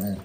完，